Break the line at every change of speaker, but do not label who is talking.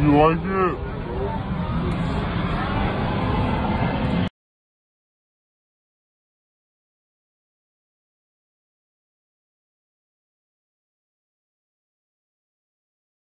You like it?